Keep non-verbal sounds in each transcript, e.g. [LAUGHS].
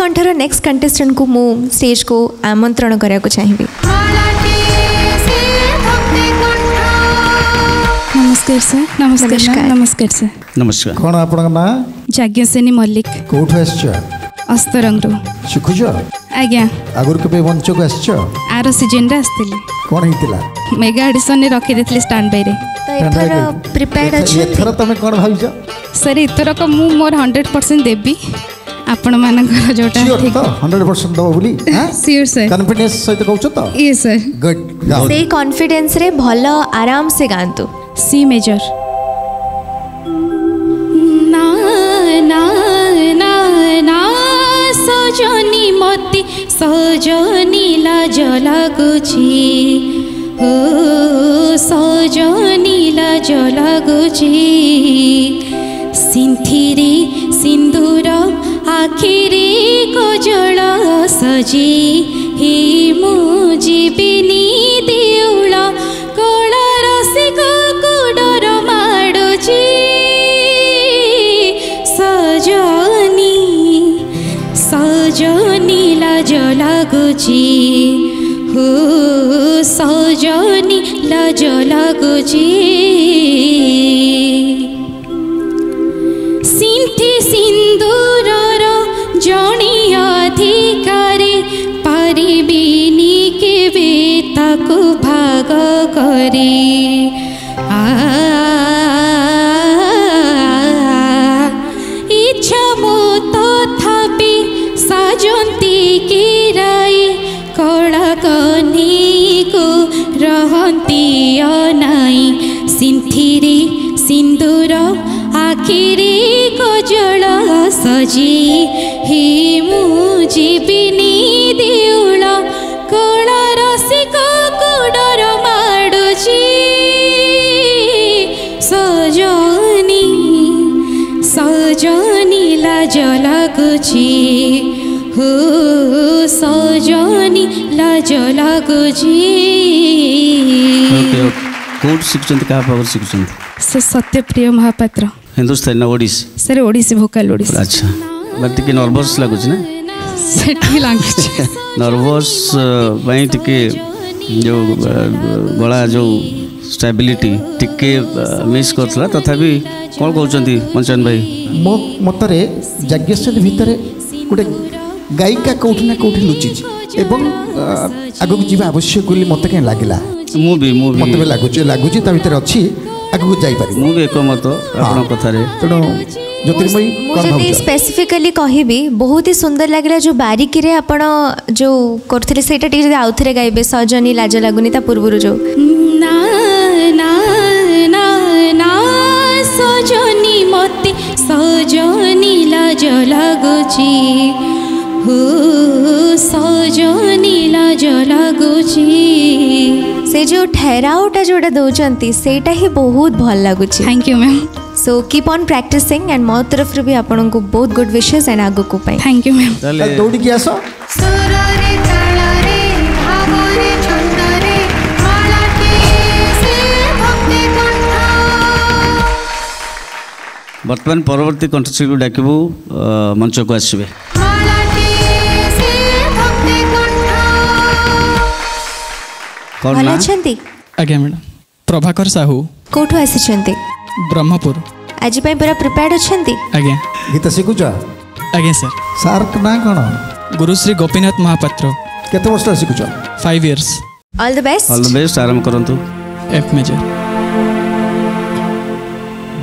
କଣ୍ଠର ନେକ୍ସଟ କଣ୍ଟେଷ୍ଟେଣ୍ଟକୁ ମୁଁ ଷ୍ଟେଜ୍କୁ ଆମନ୍ତ୍ରଣ କରିବାକୁ ଚାହିଁବି ନମସ୍କାର ସାର୍ ନମସ୍କାର ନମସ୍କାର ସାର୍ ନମସ୍କାର କ'ଣ ଆପଣଙ୍କ ନାଁ ଯାଜ୍ଞସେନୀ ମଲ୍ଲିକ କୋଉଠୁ ଆସିଛ ଅସ୍ତରଙ୍ଗରୁ ଶିଖୁଛ ଆଜ୍ଞା ଆଗରୁ କେବେ ମଞ୍ଚକୁ ଆସିଛ ଆର ସିଜନରେ ଆସିଥିଲି କ'ଣ ହେଇଥିଲା ମେଗା ଅଡିସନରେ ରଖିଦେଇଥିଲି ଷ୍ଟାଣ୍ଡ ବାଇରେ ଏଥର ତମେ କ'ଣ ଭାବିଛ ସାର୍ ଏଥରକ ମୁଁ ମୋର ହଣ୍ଡ୍ରେଡ଼ ପରସେଣ୍ଟ ଦେବି ଆପଣମାନଙ୍କର ଯୋଉଟା ଠିକ 100% ଦବ ବୋଲି ସିଓର ସାର୍ କନଫିଡେନ୍ସ ସହିତ କହୁଛ ତ ୟେ ସାର୍ ଗୁଡ୍ ସେଇ କନଫିଡେନ୍ସ ରେ ଭଲ ଆରାମ ସେ ଗାଆନ୍ତୁ ସି ମେଜର ନା ନା ନା ନା ସଜନି ମତେ ସଜନି ଲାଜ ଲାଗୁଛି ଓ ସଜନି ଲାଜ ଲାଗୁଛି ସିନ୍ଥିରେ ସିନ୍ଦୁର आखिरी कोल सजी हि मिनि देळ कोला माडुजि सजनी सजनी लज लुजि ह सजनी लज लुजि ତାକୁ ଭାଗ କରି ଇଚ୍ଛା ମୁଁ ତଥାପି ସାଜନ୍ତି କିରାଇ କଳା କନିକୁ ରହନ୍ତି ଅନାଇ ସିନ୍ଥିରେ ସିନ୍ଦୁର ଆଖିରେ କଜଳ ସଜି ହି ମୁଁ ଯିବିନି सत्य प्रिय महापात्र हिंदुस्तानी अच्छा। मतलब ना सर ओडिसी अच्छा [LAUGHS] नर्वस लागो नर्वस जो बड़ा जो स्टेबिलिटी टिके मिस करथला तथापि कोन कहउछन्ती मनचंद भाई मो मतरे यज्ञेश्वर भितरे कुटे ଗାୟିକା କେଉଁଠି ନା କେଉଁଠି ଲୁଚିଛି ଏବଂ ଆଗକୁ ଯିବା ଆବଶ୍ୟକ ବୋଲି ମୋତେ କାହିଁ ଲାଗିଲା ମୁଁ ବି ମୁଁ ମୋତେ ବି ଲାଗୁଛି ଲାଗୁଛି ତା ଭିତରେ ଅଛି ଆଗକୁ ଯାଇପାରିବି ମୁଁ ବି ଏକମତ ଆପଣଙ୍କ କଥାରେ ତେଣୁ ଜ୍ୟୋତିର୍ମୟୀ ଯଦି ସ୍ପେସିଫିକାଲି କହିବି ବହୁତ ହି ସୁନ୍ଦର ଲାଗିଲା ଯେଉଁ ବାରିକିରେ ଆପଣ ଯେଉଁ କରୁଥିଲେ ସେଇଟା ଟିକେ ଯଦି ଆଉଥରେ ଗାଇବେ ସଜନି ଲାଜ ଲାଗୁନି ତା ପୂର୍ବରୁ ଯେଉଁ ନା ନା ନା ନା ସଜନି ମୋତେ ସଜନି ଲାଜ ଲାଗୁଛି সজনীলা জলাগুচি সে যে ঠেরাওটা যেটা দৌঁচি সেইটা হি বহুত ভাল লাগুচি thank you ma'am so keep on practicing and মো তরফরু বি আপনার বহুত গুড উইশেস এন্ড আগুকু পাই থ্যাংক ইউ ম্যাম দৌড়ি কি আসো ବର୍ତ୍ତମାନ ପରବର୍ତ୍ତୀ କଣ୍ଠଶିଳ୍ପୀ ଡାକିବୁ ମଞ୍ଚକୁ ଆସିବେ ଭଲ ଅଛନ୍ତି ଆଜ୍ଞା ମ୍ୟାଡ଼ାମ୍ ପ୍ରଭାକର ସାହୁ କୋଉଠୁ ଆସିଛନ୍ତି ବ୍ରହ୍ମପୁର ଆଜି ପାଇଁ ପୁରା ପ୍ରିପେୟାର୍ଡ ଅଛନ୍ତି ଆଜ୍ଞା ଗୀତ ଶିଖୁଛ ଆଜ୍ଞା ସାର୍ ସାର୍ ନାଁ କ'ଣ ଗୁରୁଶ୍ରୀ ଗୋପୀନାଥ ମହାପାତ୍ର କେତେ ବର୍ଷ ଶିଖୁଛ five years all the best all the best ଆରମ୍ଭ କରନ୍ତୁ ଏଫ୍ ମେଜର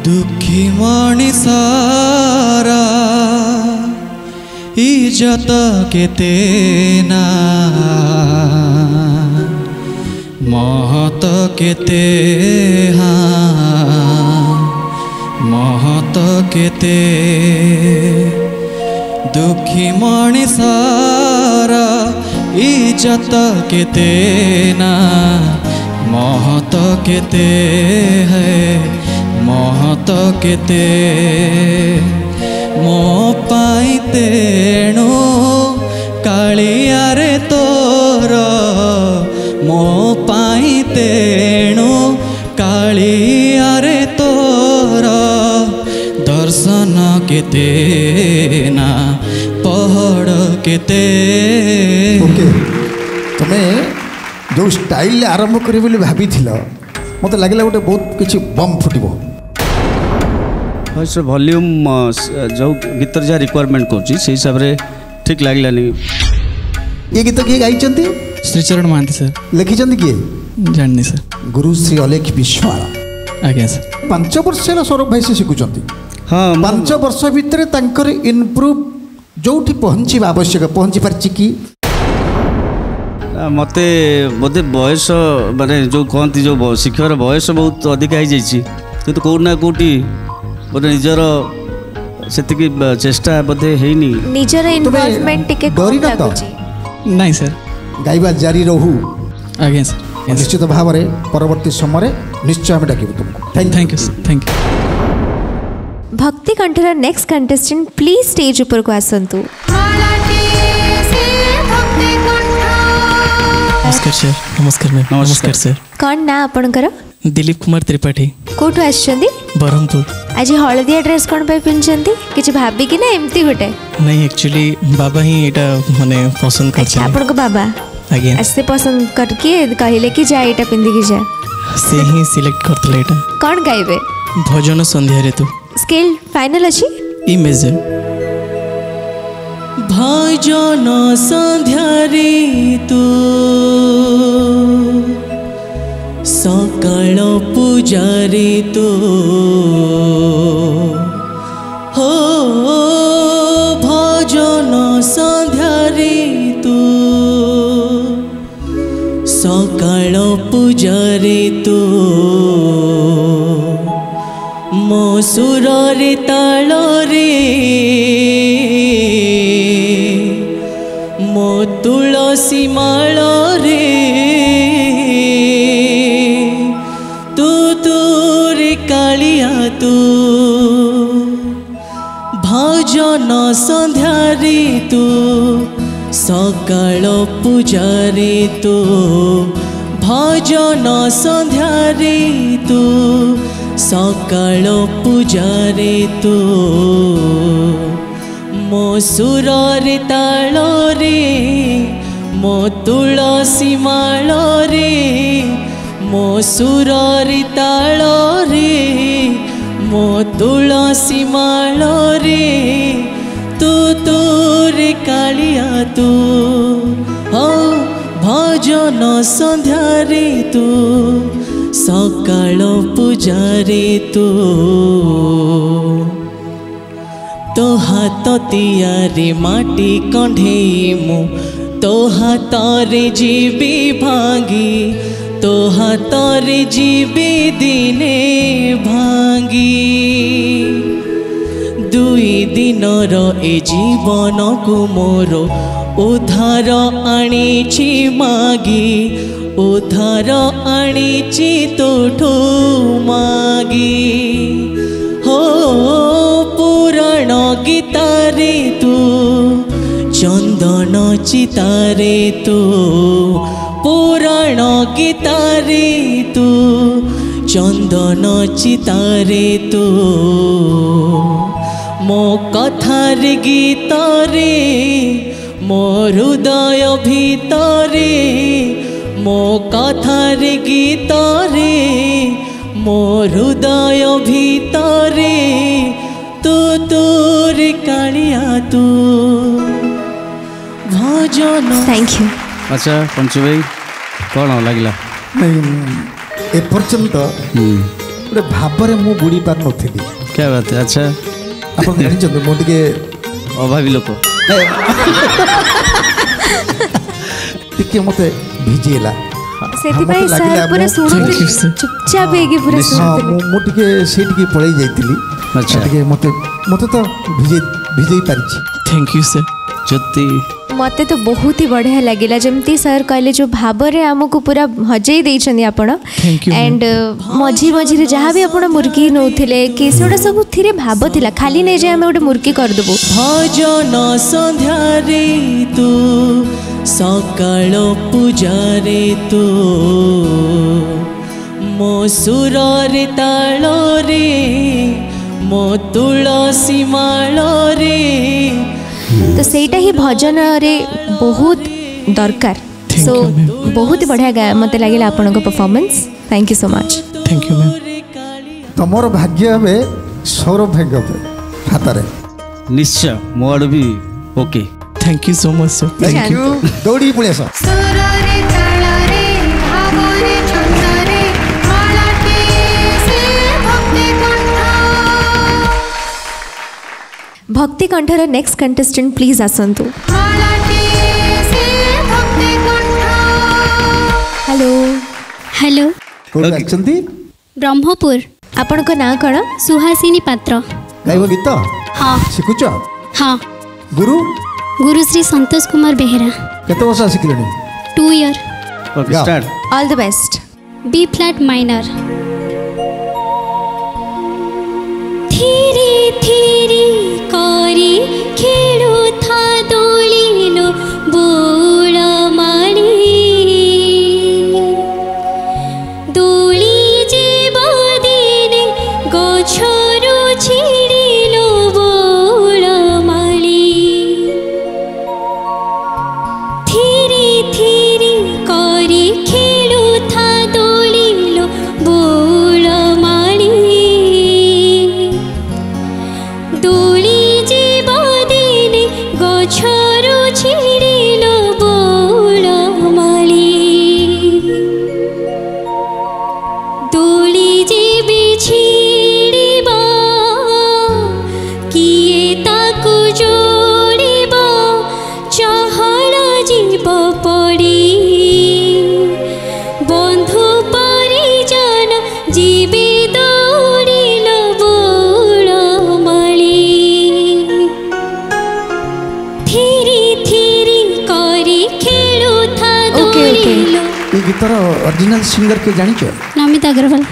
দুঃখী মণিসারা ইজত কেতে না মহত কেতে মহত কেতে দুঃখী মণিষার ইজত কেতে না মহত কেতে হহত কেতে মো পাইতে তেণু কালিয়ারে তোর ମୋ ପାଇଁ ତେଣୁ କାଳିଆରେ ତୋର ଦର୍ଶନ କେତେ ନା ପହଡ଼ କେତେ ଓକେ ତୁମେ ଯେଉଁ ଷ୍ଟାଇଲରେ ଆରମ୍ଭ କରିବ ବୋଲି ଭାବିଥିଲ ମୋତେ ଲାଗିଲା ଗୋଟେ ବହୁତ କିଛି ବମ୍ ଫୁଟିବ ହଁ ସେ ଭଲ୍ୟୁମ୍ ଯେଉଁ ଗୀତରେ ଯାହା ରିକ୍ୱାରମେଣ୍ଟ କରୁଛି ସେଇ ହିସାବରେ ଠିକ୍ ଲାଗିଲାନି ଏ ଗୀତ କିଏ ଗାଇଛନ୍ତି श्री चरण मानते सर ଲେଖିଛନ୍ତି କିଏ ଜାଣିନି ସାର୍ ଗୁରୁଶ୍ରୀ ଅଲେଖ ବିଶ୍ୱାଳ ଆଜ୍ଞା ସାର୍ ପାଞ୍ଚ ବର୍ଷ ହେଲା ସୌରଭ ଭାଇ ସେ ଶିଖୁଛନ୍ତି ହଁ ମୁଁ- ପାଞ୍ଚ ବର୍ଷ ଭିତରେ ତାଙ୍କର ଇମ୍ପ୍ରୁଭ୍ ଯୋଉଠି ପହଞ୍ଚିବା ଆବଶ୍ୟକ ପହଞ୍ଚି ପାରିଛି କି ମୋତେ ବୋଧେ ବୟସ ମାନେ ଯେଉଁ କହନ୍ତି ଯେଉଁ ବ- ଶିକ୍ଷକର ବୟସ ବହୁତ ଅଧିକା ହେଇଯାଇଛି କିନ୍ତୁ କେଉଁଠି ନା କେଉଁଠି ବୋଧେ ନିଜର ସେତିକି ବ- ଚେଷ୍ଟା ବୋଧେ ହେଇନି ନିଜର ତୁମେ ଇନଭଲଭମେଣ୍ଟ ଟିକେ କମ୍ ଡରିନ ତ? ଲାଗୁଛି ନାଇଁ ସାର୍ गायबा जारी रहू आज्ञा सर निश्चित भाव में परवर्त समय निश्चय आम डाकबू तुमको thank you thank you sir thank you भक्ति कंठर नेक्स्ट कंटेस्टेंट प्लीज स्टेज ऊपर को आसंतु नमस्कार सर नमस्कार मैम नमस्कार सर कौन ना अपन करो दिलीप कुमार त्रिपाठी कोठो आछंदी बरमपुर आज हळदी एड्रेस कोन पे पिनचंदी किछ भाभी कि ना एम्ती गुटे नहीं एक्चुअली बाबा ही एटा माने पसंद करछ अपन को बाबा ଆଜ୍ଞା ଆସେ ପସନ୍ଦ କରିକି କହିଲେ କି ଯା ଏଇଟା ପିନ୍ଧିକି ଯା ସେ ହିଁ ସିଲେକ୍ଟ କରିଥିଲେ ଏଇଟା କ'ଣ ଗାଇବେ ଭଜନ ସନ୍ଧ୍ୟାରେ ତୁ ସ୍କେଲ୍ ଫାଇନାଲ୍ ଅଛି ଇ ମେଜର୍ ভজন সন্ধ্যারে তু সকাল পূজারে তো হো सकाळ পূজারে তো মসুররে তালরে মো তুলসী মালা सकाल पूज ऋतु भजन सन्ध्येतु सकाल पूज ऋतु मोसूरतालरे मो तुलसी मा रे मो रे रे मो रे তু ও ভজন সন্ধ্যারে তু সকাল পূজারে তু তো হাত তিয়ারে মাটি কণ্ঠে মু তো হাতরে জীবি ভাঙ্গি তো হাতরে জীবি দিনে ভাঙ্গি দুই দিনর এ জীবনকু মোর ଉଦ୍ଧାର ଆଣିଛି ମାଗି ଉଦ୍ଧାର ଆଣିଛି ତୋଠୁ ମାଗି ହୋ ପୁରାଣ ଗୀତାରେ ତୁ ଚନ୍ଦନ ଚିତାରେ ତୁ পুরাণ ଗୀତାରେ ତୁ ଚନ୍ଦନ ଚିତାରେ তু ମୋ କଥାରେ ଗୀତରେ মোরুদয় ভিতরে মো কথার গীতরে মোরুদয় ভিতরে তু তোর কালিয়া তু ভজন থ্যাংক ইউ আচ্ছা পঞ্চু ভাই କ'ଣ ଲାଗିଲା ଏପର୍ଯ୍ୟନ୍ତ ଗୋଟେ ଭାବରେ ମୁଁ ବୁଡ଼ି ପାରିନଥିଲି ଆଚ୍ଛା ଆପଣ ଜାଣିଛନ୍ତି ମୁଁ ଟିକେ ଅଭାବୀ ଲୋକ ଟିକେ ମତେ ଭିଜେଇଲା ସେଥିପାଇଁ ସାର୍ ପୁରା ଶୁଣୁଥିଲି ଚୁପଚାପ ହେଇକି ପୁରା ଶୁଣୁଥିଲି ମୁଁ ଟିକେ ସେଇଠିକି ପଳେଇ ଯାଇଥିଲି ଆଚ୍ଛା ଟିକେ ମତେ ମତେ ତ ଭିଜେଇ ଭିଜେଇ ପାରିଛି ଥ୍ୟାଙ୍କ ୟୁ ସାର୍ ଜ୍ୟୋତି ମୋତେ ତ ବହୁତ ହି ବଢ଼ିଆ ଲାଗିଲା ଯେମିତି ସାର୍ କହିଲେ ଯେଉଁ ଭାବରେ ଆମକୁ ପୁରା ହଜେଇ ଦେଇଛନ୍ତି ଆପଣ ଆଣ୍ଡ ମଝି ମଝିରେ ଯାହା ବି ଆପଣ ମୁର୍ଗି ନେଉଥିଲେ କି ସେଗୁଡ଼ା ସବୁଥିରେ ଭାବ ଥିଲା ଖାଲି ନେଇ ଯେ ଆମେ ଗୋଟେ ମୁର୍ଗି କରିଦେବୁ ଭଜନ ସନ୍ଧ୍ୟାରେ ତୁ ସକାଳ ପୂଜାରେ ତୁ ମୋ ସୁରରେ ତାଳରେ ମୋ ତୁଳସୀ ମାଳରେ ତ ସେଇଟା ହିଁ ଭଜନରେ ବହୁତ ଦରକାର ସୋ ବହୁତ ହି ବଢ଼ିଆ ମୋତେ ଲାଗିଲା ଆପଣଙ୍କ performance thank you so much thank you ma'am ତମର ଭାଗ୍ୟ ଏବେ ସୌରଭ ଭାଗ୍ୟ ହାତରେ ନିଶ୍ଚୟ ମୋ ଆଡ଼ୁ ବି okay thank you so much sir thank you ଦୌଡ଼ିକି ପଳେଇ ଆସ भक्ति कंठर नेक्स्ट कंटेस्टेंट प्लीज आसतु हेलो हेलो कोठी ब्रह्मपुर आपणक ना कौन सुहासिनी पात्र गाइब गीत हाँ शिखुच हाँ गुरु गुरु श्री संतोष कुमार बेहरा केते वर्ष शिखिलनी 2 year all the best B flat minor ଭାରତର ଅରିଜିନାଲ ସିଙ୍ଗର କିଏ ଜାଣିଛ ନମିତା ଅଗ୍ରୱାଲ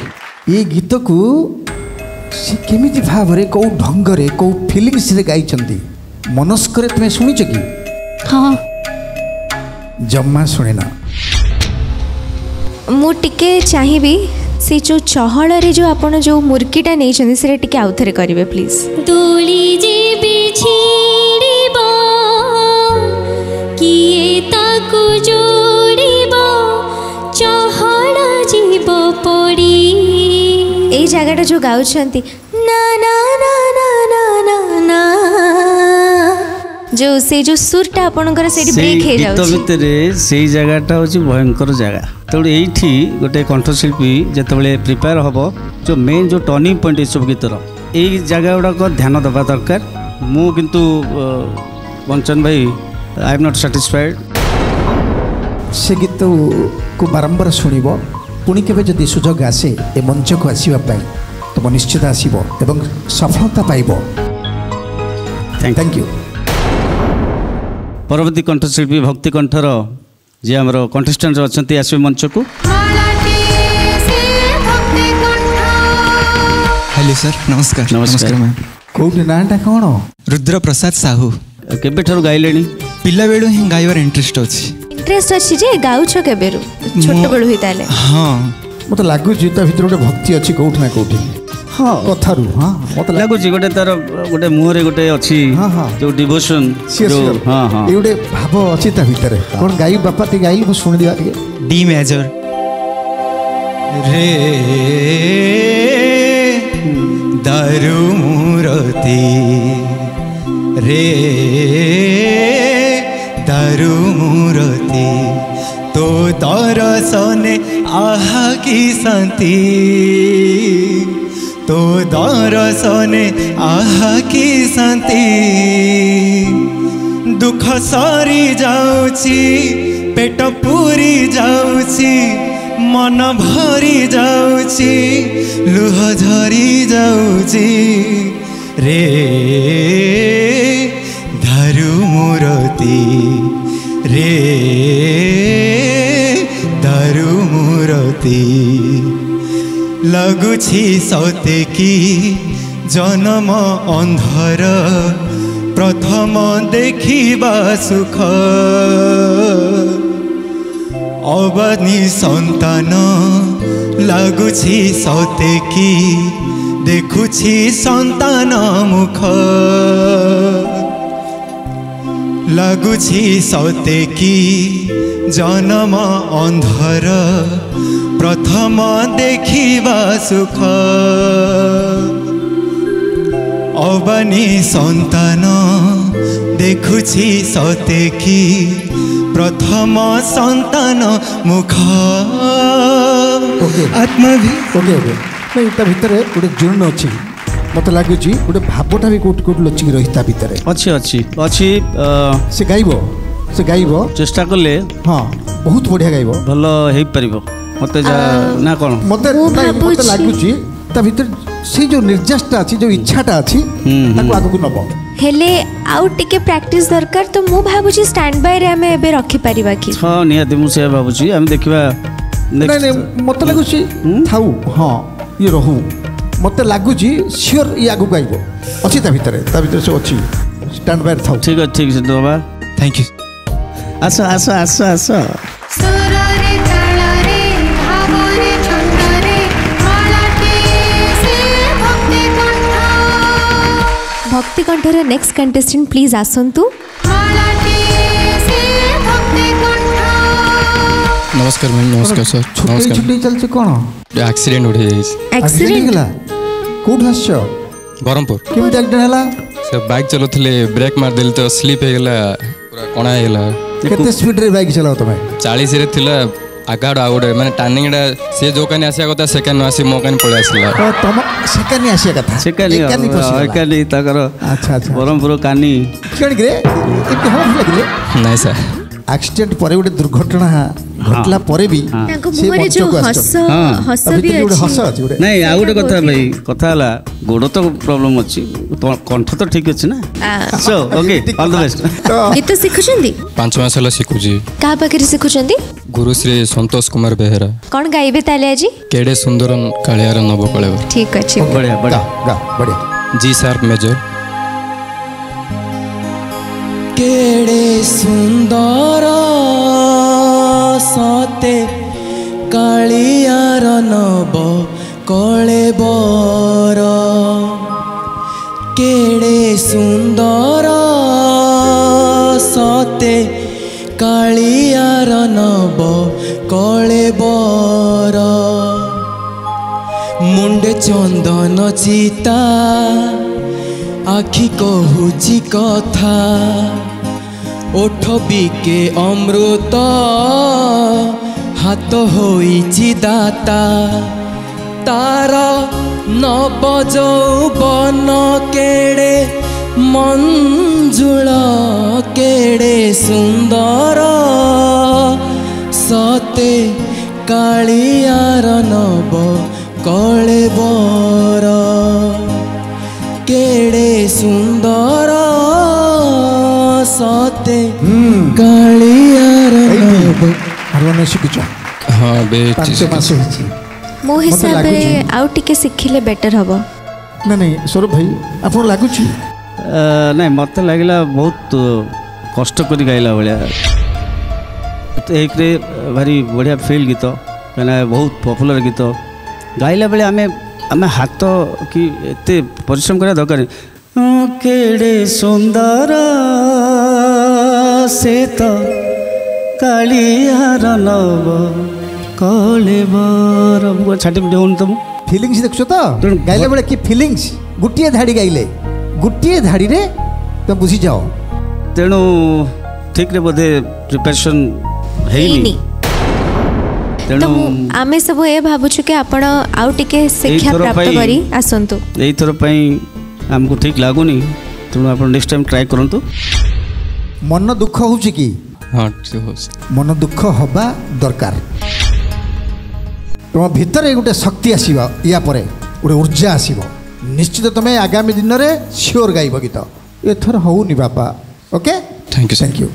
ଏ ଗୀତକୁ ସେ କେମିତି ଭାବରେ କେଉଁ ଢଙ୍ଗରେ କେଉଁ ଫିଲିଂସରେ ଗାଇଛନ୍ତି ମନସ୍କରେ ତୁମେ ଶୁଣିଛ କି ହଁ ଜମା ଶୁଣିନ ମୁଁ ଟିକେ ଚାହିଁବି ସେ ଯେଉଁ ଚହଳରେ ଯେଉଁ ଆପଣ ଯେଉଁ ମୁର୍କିଟା ନେଇଛନ୍ତି ସେଟା ଟିକେ ଆଉ ଥରେ କରିବେ ପ୍ଲିଜ୍ ଦୋଳି ଯିବି ଛିଡ଼ିବ କିଏ ତାକୁ ଯେଉଁ ଜାଗାଟା ଯେଉଁ ଗାଉଛନ୍ତି ନା ନା ନା ନା ନା ନା ନା ଯେଉଁ ସେଇ ଯେଉଁ ସୁରଟା ଆପଣଙ୍କର ସେଇଠି ବ୍ରେକ୍ ହେଇଯାଉଛି ଭିତରେ ସେଇ ଜାଗାଟା ହେଉଛି ଭୟଙ୍କର ଜାଗା ତେଣୁ ଏଇଠି ଗୋଟେ କଣ୍ଠଶିଳ୍ପୀ ଯେତେବେଳେ ପ୍ରିପେୟାର ହେବ ଯେଉଁ ମେନ୍ ଯେଉଁ ଟର୍ଣ୍ଣିଂ ପଏଣ୍ଟ ଏସବୁ ଗୀତର ଏଇ ଜାଗା ଗୁଡ଼ାକ ଧ୍ୟାନ ଦେବା ଦରକାର ମୁଁ କିନ୍ତୁ ବଞ୍ଚନ ଭାଇ ଆଇ ଏମ୍ ନଟ୍ ସାଟିସ୍ଫାଏଡ଼ ସେ ଗୀତକୁ ବାରମ୍ବାର ଶୁଣିବ ପୁଣି କେବେ ଯଦି ସୁଯୋଗ ଆସେ ଏ ମଞ୍ଚକୁ ଆସିବା ପାଇଁ ତୁମ ନିଶ୍ଚିତ ଆସିବ ଏବଂ ସଫଳତା ପାଇବ ଥ୍ୟାଙ୍କ ୟୁ ପରବର୍ତ୍ତୀ କଣ୍ଠଶିଳ୍ପୀ ଭକ୍ତି କଣ୍ଠର ଯିଏ ଆମର କଣ୍ଟେଷ୍ଟାଣ୍ଟ ଅଛନ୍ତି ଆସିବେ ମଞ୍ଚକୁ ହ୍ୟାଲୋ ସାର୍ ନମସ୍କାର ନମସ୍କାର ମ୍ୟାମ୍ କେଉଁଠି ନାଁଟା କ'ଣ ରୁଦ୍ର ପ୍ରସାଦ ସାହୁ କେବେଠାରୁ ଗାଇଲେଣି ପିଲାବେଳୁ ହିଁ ଗାଇବାର ଇଣ୍ଟରେଷ୍ଟ ଅଛି ইন্টারেস্ট ଅଛି ଯେ ଗାଉଛ କେବେରୁ ଛୋଟବେଳୁ ହିଁ ତାହେଲେ ହଁ ମୋତେ ଲାଗୁଛି ତା ଭିତରେ ଗୋଟେ ଭକ୍ତି ଅଛି କୋଉଠି ନା କେଉଁଠି ହଁ କଥାରୁ ହଁ ମୋତେ ଲାଗୁଛି ଗୋଟେ ତାର ଗୋଟେ ମୁହଁରେ ଗୋଟେ ଅଛି ଯୋଉ ଡିଭୋସନ୍ ହଁ ହଁ ଏ ଗୋଟେ ଭାବ ଅଛି ତା ଭିତରେ କ'ଣ ଗାଇ ବାପା ଟିକେ ଗାଇଲି ମୁଁ ଶୁଣିଦେବା ଟିକେ ଡି ମେଜର ରେ ଦାରୁ ମୂରତି ରେ তারু মূরতি তো তর সনে আহা কি শান্তি তো তর সনে আহা কি শান্তি দুঃখ সরি যাচ্ছি পেট পুরি যাচ্ছি মন ভরি যাচ্ছি লুহ ঝরি যাচ্ছি রে ধারু মূরতি रे तरु मुरती लगुछि सते कि जनम अन्धर प्रथम देखिबा सुख अवनी सन्तान लागुछि सते कि देखुछि सन्तान मुख लगु सत्य की जन्म अंधर प्रथम देखिवा सुख अबनी संतान देखु सत्य की प्रथम संतान मुख आत्मा भी ओके ओके मैं इतना भितर है उड़े ମୋତେ ଲାଗୁଛି ଗୋଟେ ଭାବଟା ବି କୋଉଠି କୋଉଠି ଲୁଚିକି ରହିଛି ତା ଭିତରେ ଅଛି ଅଛି ଅଛି ସେ ଗାଇବ ସେ ଗାଇବ ଚେଷ୍ଟା କଲେ ହଁ ବହୁତ ବଢ଼ିଆ ଗାଇବ ଭଲ ହେଇପାରିବ ମୋତେ ନା କ'ଣ ମୋତେ ମୋତେ ଲାଗୁଛି ତା ଭିତରେ ସେଇ ଯେଉଁ ନିର୍ଯାସଟା ଅଛି ଯେଉଁ ଇଚ୍ଛାଟା ଅଛି ତାକୁ ଆଗକୁ ନେବ ହେଲେ ଆଉ ଟିକେ ପ୍ରାକ୍ଟିସ୍ ଦରକାର ତ ମୁଁ ଭାବୁଛି ଷ୍ଟାଣ୍ଡ ବାଇରେ ଆମେ ଏବେ ରଖିପାରିବା କି ହଁ ନିହାତି ମୁଁ ସେୟା ଭାବୁଛି ଆମେ ଦେଖିବା ନାଇଁ ମୋତେ ଲାଗୁଛି ଥାଉ ହଁ ଇଏ ରହୁ ମୋତେ ଲାଗୁଛି ସିଓର ଇଏ ଆଗକୁ ଆଇବ ଅଛି ତା ଭିତରେ ତା ଭିତରେ ସବୁ ଅଛି ଷ୍ଟାଣ୍ଡ ବାଇ ଥାଉ ଠିକ୍ ଅଛି ଠିକ୍ ଅଛି ବାବା ଥ୍ୟାଙ୍କ ୟୁ ଆସ ଆସ ଆସ ଆସ ଭକ୍ତିକଣ୍ଠର ନେକ୍ସଟ କଣ୍ଟେଷ୍ଟେଣ୍ଟ ପ୍ଲିଜ୍ ଆସନ୍ତୁ ନମସ୍କାର ମ୍ୟାମ୍ ନମସ୍କାର ସାର୍ ଛୁଟି ଛୁଟି ଚାଲିଛି କ'ଣ ଆକ୍ସିଡେଣ୍ଟ ଗୋଟେ ହେଇଯାଇଛି ଆକ୍ସିଡେଣ୍ଟ ହେଲା কোটু আসছো ব্রহ্মপুর কেমিতি অ্যাক্সিডেন্ট হলা সে বাইক চলাউথিলে ব্রেক মার দেলি তো স্লিপ হয়ে গলা পুরা কণা হয়ে গলা কেতে স্পিড রে বাইক চলাও তুমি 40 রে থিলা ଆଗାଡ଼ ଆଉ ଗୋଟେ ମାନେ ଟର୍ଣ୍ଣିଂଟା ସେ ଯୋଉ କାନି ଆସିବା କଥା ସେ କାନି ଆସି ମୋ କାନି ପଳେଇ ଆସିଲା ତମ ସେ କାନି ଆସିବା କଥା ସେ କାନି କାନି ତାଙ୍କର ଆଚ୍ଛା ଆଚ୍ଛା ବ୍ରହ୍ମପୁର କାନି କିଣିକିରେ ନାଇଁ ସାର୍ ଆକ୍ସିଡେଣ୍ଟ ପରେ ଗୋଟେ ଦୁର୍ଘଟଣା ଘଟିଲା ପରେ ବି ହସ ଅଛି ନାଇଁ ଆଉ ଗୋଟେ କଥା ଭାଇ କଥା ହେଲା ଗୋଡ଼ ତ ପ୍ରୋବ୍ଲେମ୍ ଅଛି କଣ୍ଠ ତ ଠିକ ଅଛି ନା so okay all the best ଗୀତ ଶିଖୁଛନ୍ତି ପାଞ୍ଚ ମାସ ହେଲା ଶିଖୁଛି କାହା ପାଖରେ ଶିଖୁଛନ୍ତି ଗୁରୁଶ୍ରୀ ସନ୍ତୋଷ କୁମାର ବେହେରା କ'ଣ ଗାଇବେ ତାହେଲେ ଆଜି କେଡ଼େ ସୁନ୍ଦର କାଳିଆର ନବ କଳେବ ଠିକ ଅଛି ବଢ଼ିଆ ବଢ଼ିଆ ବଢ଼ିଆ ଜି ସାର୍ପ ମେଜର କେଡ଼େ ସୁନ୍ଦର ସତେ କାଳିଆର ନବ କଳେ ବର କେଡ଼େ ସୁନ୍ଦର ସତେ କାଳିଆର ନବ କଳେ ବର ମୁଣ୍ଡେ ଚନ୍ଦନ ଚିତା ଆଖି କହୁଛି କଥା ওঠ বিকে অমৃত হাত হয়েছি দাতা তার নব যৌবন কেড়ে মঞ্জুল কেড়ে সুন্দর সতে কালিয়ার নব কলে বর কেড়ে সুন্দর সত दे କାଳିଆର ଆରମାନେ ଶିଖିଛ ହଁ ବେଶ ପାଞ୍ଚ ମାସ ହେଇଛି ମୋ ହିସାବରେ ଆଉ ଟିକେ ଶିଖିଲେ ବେଟର ହେବ ନା ନାଇଁ ସୌରଭ ଭାଇ ଆପଣ ଲାଗୁଛି ନାଇଁ ମୋତେ ଲାଗିଲା ବହୁତ କଷ୍ଟ କରି ଗାଇଲା ଭଳିଆ ଏକରେ ଭାରି ବଢ଼ିଆ ଫିଲ୍ ଗୀତ କାହିଁକିନା ବହୁତ ପପୁଲାର ଗୀତ ଗାଇଲା ବେଳେ ଆମେ ଆମେ ହାତ କି ଏତେ ପରିଶ୍ରମ କରିବା ଦରକାର କେଡ଼େ ସୁନ୍ଦର ಸೀತ କାଳିଆର ନବ କଳିବର ଛାଟିପିଟି ହଉନି ତ ମୁଁ ଫିଲିଙ୍ଗସ ଦେଖୁଛ ତ ଗାଇଲା ବେଳେ କି ଫିଲିଙ୍ଗସ ଗୋଟିଏ ଧାଡ଼ି ଗାଇଲେ ଗୋଟିଏ ଧାଡ଼ିରେ ତମେ ବୁଝିଯାଅ ତେଣୁ ଠିକ୍ରେ ବୋଧେ ପ୍ରିପାରେସନ୍ ହେଇନି ତେଣୁ ଆମେ ସବୁ ଏ ଭାବୁଛୁ କି ଆପଣ ଆଉ ଟିକେ ଶିକ୍ଷା ପ୍ରାପ୍ତ କରି ଆସନ୍ତୁ ଏଇଥର ପାଇଁ ଆମକୁ ଠିକ୍ ଲାଗୁନି ତେଣୁ ଆପଣ ନେକ୍ସଟ ଟାଇମ୍ ଟ୍ରାଏ କରନ୍ତୁ ମନ ଦୁଃଖ ହେଉଛି କି ମନ ଦୁଃଖ ହେବା ଦରକାର ତୁମ ଭିତରେ ଗୋଟେ ଶକ୍ତି ଆସିବ ୟା ପରେ ଗୋଟେ ଉର୍ଜା ଆସିବ ନିଶ୍ଚିତ ତୁମେ ଆଗାମୀ ଦିନରେ ସିଓର ଗାଇବ ଗୀତ ଏଥର ହଉନି ବାପା okay thank you thank you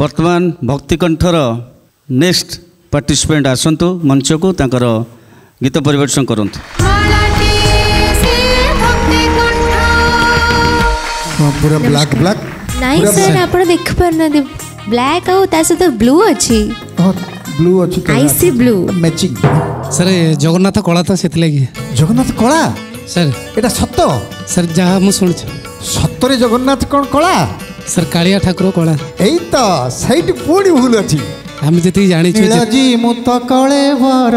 ବର୍ତ୍ତମାନ ଭକ୍ତିକଣ୍ଠର ନେକ୍ସଟ ପାର୍ଟିସିପେଣ୍ଟ ଆସନ୍ତୁ ମଞ୍ଚକୁ ତାଙ୍କର ଗୀତ ପରିବେଷଣ କରନ୍ତୁ ହଁ ପୁରା ବ୍ଲାକ୍ ବ୍ଲାକ୍ ନାଇଁ ସାର୍ ଆପଣ ଦେଖିପାରୁନାହାନ୍ତି ବ୍ଲାକ୍ ଆଉ ତା ସହିତ ବ୍ଲୁ ଅଛି ହଁ ବ୍ଲୁ ଅଛି I see blue matching sir Jagannath କଳା ତ ସେଥିଲାଗି ଜଗନ୍ନାଥ କଳା ସାର୍ ଏଇଟା ସତ ସାର୍ ଯାହା ମୁଁ ଶୁଣିଛି ସତରେ ଜଗନ୍ନାଥ କ'ଣ କଳା ସାର୍ କାଳିଆ ଠାକୁର କଳା ଏଇ ତ ସେଇଠି ପୁଣି ଭୁଲ ଅଛି ଆମେ ଯେତିକି ଜାଣିଛୁ ମୁଁ ତ କଳେ ବର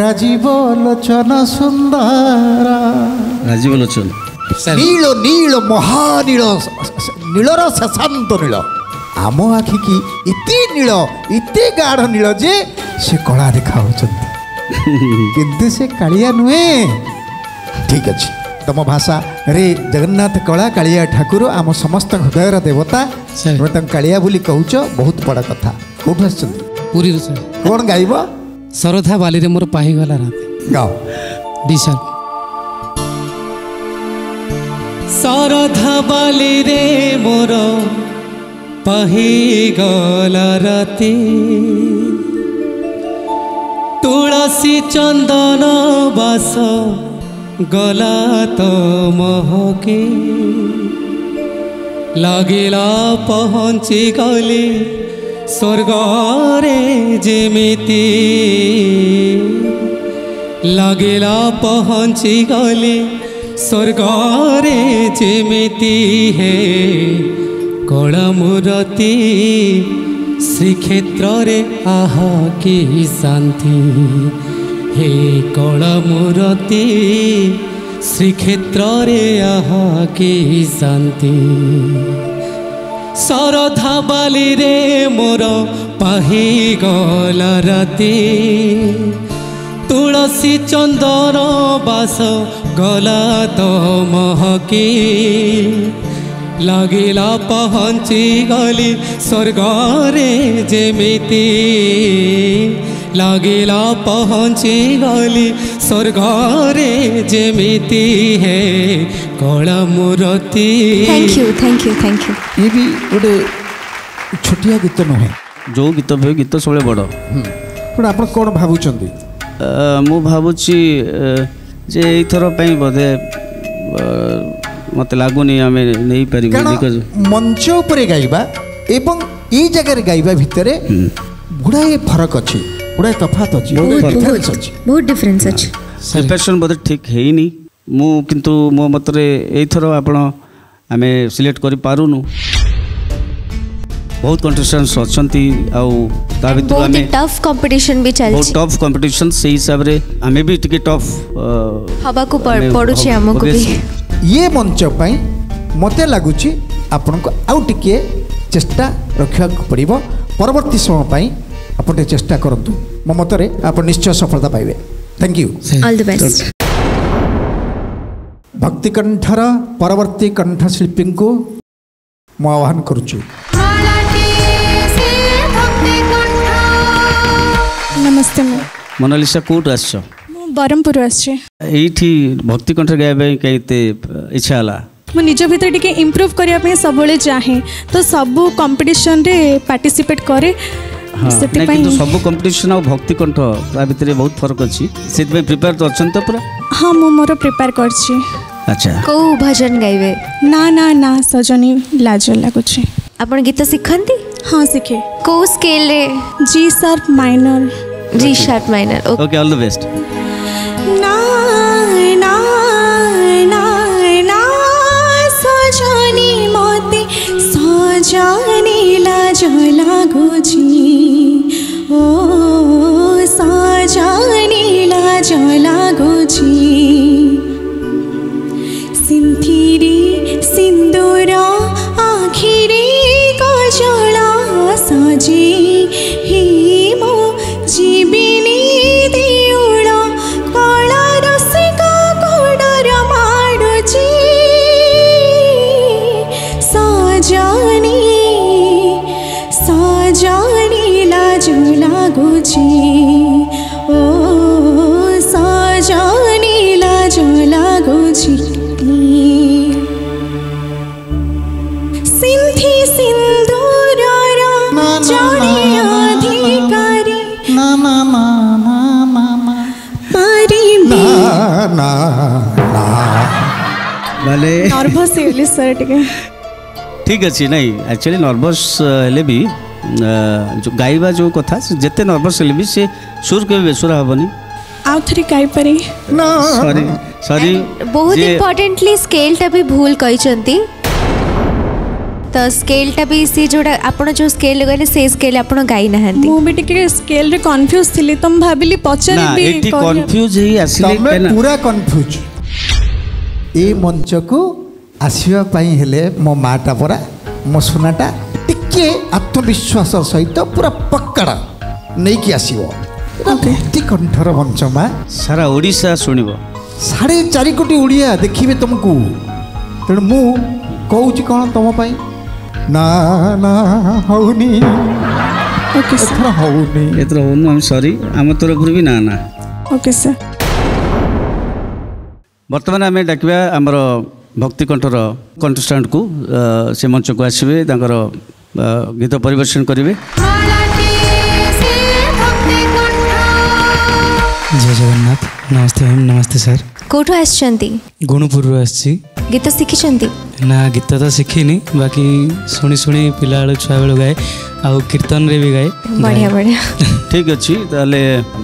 ରାଜୀବ ଲୋଚନ ସୁନ୍ଦର ରାଜୀବ ଲୋଚନ ନୀଳ ନୀଳ ମହାନୀଳ ନୀଳର ଶେଷାନ୍ତ ନୀଳ ଆମ ଆଖିକି ଏତେ ନୀଳ ଏତେ ଗାଢ଼ ନୀଳ ଯେ ସେ କଳା ଦେଖାହେଉଛନ୍ତି କିନ୍ତୁ ସେ କାଳିଆ ନୁହେଁ ଠିକ୍ ଅଛି ତମ ଭାଷାରେ ଜଗନ୍ନାଥ କଳା କାଳିଆ ଠାକୁର ଆମ ସମସ୍ତ ହୃଦୟର ଦେବତା ତମେ ତାଙ୍କୁ କାଳିଆ ବୋଲି କହୁଛ ବହୁତ ବଡ଼ କଥା କେଉଁଠୁ ଆସିଛନ୍ତି ପୁରୀରୁ ସାର୍ କ'ଣ ଗାଇବ ଶରଧା ବାଲିରେ ମୋର ପାହିଗଲା ରାତି ଗାଓ ଡି ସାର୍ ଶରଧା ବାଲିରେ ମୋର ପାହିଗଲା ରାତି ତୁଳସୀ ଚନ୍ଦନ ବାସ ଗଲା ତ ମହକେ ଲାଗିଲା ପହଞ୍ଚି ଗଲି ସ୍ୱର୍ଗରେ ଯେମିତି ଲାଗିଲା ପହଞ୍ଚି ଗଲି ସ୍ୱର୍ଗରେ ଯେମିତି ହେ କଳ ମୂରତି ଶ୍ରୀକ୍ଷେତ୍ରରେ ଆହ କି ଶାନ୍ତି ହେ କଳ ମୂରତି ଶ୍ରୀକ୍ଷେତ୍ରରେ ଆହ କି ଶାନ୍ତି ଶରଧା ବାଲିରେ ମୋର ପାହି ଗଲ ରାତି ତୁଳସୀ ଚନ୍ଦର ବାସ গলা তো মহকি লাগিলা পহঞ্চি গলি স্বর্গরে যেমিতি লাগিলা পহঞ্চি গলি স্বর্গরে যেমিতি হে কলা মূরতি thank you thank you thank you ইয়ে বি গোটে ଛୋଟିଆ ଗୀତ ନୁହେଁ ଯେଉଁ ଗୀତ ଭାବେ ଗୀତ ସବୁବେଳେ ବଡ଼ ଆପଣ କ'ଣ ଭାବୁଛନ୍ତି ମୁଁ ଭାବୁଛି ଯେ ଏଇଥର ପାଇଁ ବୋଧେ ମୋତେ ଲାଗୁନି ଆମେ ନେଇପାରିବୁ ମଞ୍ଚ ଉପରେ ଗାଇବା ଏବଂ ଏଇ ଜାଗାରେ ଗାଇବା ଭିତରେ ଗୁଡ଼ାଏ ଫରକ ଅଛି ଗୁଡ଼ାଏ ତଫାତ ଅଛି ବହୁତ ଡିଫରେନ୍ସ ଅଛି ପ୍ରିପାରେସନ୍ ବୋଧେ ଠିକ୍ ହେଇନି ମୁଁ କିନ୍ତୁ ମୋ ମତରେ ଏଇଥର ଆପଣ ଆମେ ସିଲେକ୍ଟ କରିପାରୁନୁ ବହୁତ କଣ୍ଟେଷ୍ଟେଣ୍ଟସ୍ ଅଛନ୍ତି ଆଉ ତା ଭିତରୁ ଆମେ ଟଫ୍ କମ୍ପିଟିସନ୍ ବି ଚାଲିଛି ବହୁତ ଟଫ୍ କମ୍ପିଟିସନ୍ ସେଇ ହିସାବରେ ଆମେ ବି ଟିକେ ଟଫ୍ ହେବାକୁ ପଡ଼ୁଛି ଆମକୁ ବି ଇଏ ମଞ୍ଚ ପାଇଁ ମୋତେ ଲାଗୁଛି ଆପଣଙ୍କୁ ଆଉ ଟିକିଏ ଚେଷ୍ଟା ରଖିବାକୁ ପଡ଼ିବ ପରବର୍ତ୍ତୀ ସମୟ ପାଇଁ ଆପଣ ଟିକେ ଚେଷ୍ଟା କରନ୍ତୁ ମୋ ମତରେ ଆପଣ ନିଶ୍ଚୟ ସଫଳତା ପାଇବେ ଥ୍ୟାଙ୍କ ୟୁ ଭକ୍ତିକଣ୍ଠର ପରବର୍ତ୍ତୀ କଣ୍ଠଶିଳ୍ପୀଙ୍କୁ ମୁଁ ଆହ୍ୱାନ କରୁଛି नमस्ते मैम मोनालिसा कौट आस ब्रह्मपुर आसी भक्ति कंठ गाइवाई इच्छा होला ମୁଁ ନିଜ ଭିତରେ ଟିକେ ଇମ୍ପ୍ରୁଭ୍ କରିବା ପାଇଁ ସବୁବେଳେ ଚାହେଁ ତ ସବୁ କମ୍ପିଟିସନରେ ପାର୍ଟିସିପେଟ୍ କରେ ସେଥିପାଇଁ ସବୁ କମ୍ପିଟିସନ୍ ଆଉ ଭକ୍ତି କଣ୍ଠ ତା ଭିତରେ ବହୁତ ଫରକ ଅଛି ସେଥିପାଇଁ ପ୍ରିପେୟାର ତ ଅଛନ୍ତି ତ ପୁରା ହଁ ମୁଁ ମୋର ପ୍ରିପେୟାର କରିଛି ଆଚ୍ଛା କେଉଁ ଭଜନ ଗାଇବେ ନା ନା ନା ସଜନୀ ଲାଜ ଲାଗୁଛି ଆପଣ ଗୀତ ଶିଖନ୍ତି ହଁ ଶିଖେ କେଉଁ ସ୍କେଲ୍ରେ G sharp minor G sharp minor okay all the best জানি ও সাজানি লাজলা গুজি ना ना भले ନର୍ଭସ୍ ହେଇଗଲି ସାର୍ ଟିକେ ଠିକ୍ ଅଛି ନାଇଁ ଆକ୍ଚୁଆଲି ନର୍ଭସ୍ ହେଲେ ବି ଯେଉଁ ଗାଇବା ଯେଉଁ କଥା ଯେତେ ନର୍ଭସ୍ ହେଲେ ବି ସେ ସୁର କେବେ ବେସୁରା ହେବନି ଆଉ ଥରେ ଗାଇପାରେ ନା ସରି ସରି ବହୁତ ଇମ୍ପୋର୍ଟାଣ୍ଟଲି ସ୍କେଲଟା ବି ଭୁଲ କହିଛନ୍ତି स्केल टा भी सी जोड़ा आपण जो स्केल लगाले से स्केल आपण गाई नहं मु भी टिके स्केल रे कंफ्यूज थिली तुम भाबिली पचरि भी ना एटी कंफ्यूज ही आसीले तमे पूरा कंफ्यूज ए मंच को आसीबा पई हेले मो माटा परा मो सुनाटा टिके आत्मविश्वास सहित पूरा पक्काडा नै कि आसीबो टिक कंठर वंचमा सारा ओडिसा सुनिबो साढ़े चार कोटी ओडिया देखिए तुमको तेणु मुझे तुम तुम्हें నా హౌని ఓకే సార్ హౌని ఎత్ర హౌను ఐమ్ సారీ ఆమ తరఫురు బి నా నా ఓకే సార్ ବର୍ତ୍ତମାନ ଆମେ ଡାକିବା ଆମର ଭକ୍ତିକଣ୍ଠର କଣ୍ଟେଷ୍ଟାଣ୍ଟକୁ ସେ ମଞ୍ଚକୁ ଆସିବେ ତାଙ୍କର ଗୀତ ପରିବେଷଣ କରିବେ ଜୟ ଜଗନ୍ନାଥ ନମସ୍ତେ ମ୍ୟାମ୍ ନମସ୍ତେ ସାର୍ କେଉଁଠୁ ଆସିଛନ୍ତି ଗୁଣପୁରରୁ ଆସିଛି ଗୀତ ଶିଖିଛନ୍ତି ना गीत तो शिखी बाकी शुणी शुणी पिला छुआ बेलू गाए आर्तन रे भी गाए बढ़िया बढ़िया ठीक अच्छे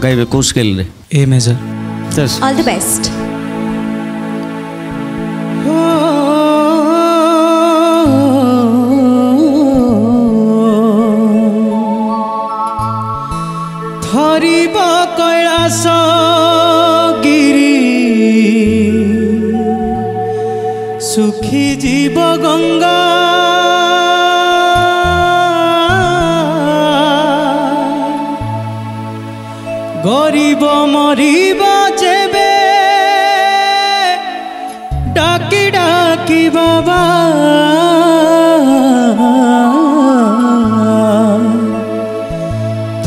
गाइबे कौ scale A major all the best সখী জীব গঙ্গা গরিব মরিব চেবে ডাকি ডাকি বাবা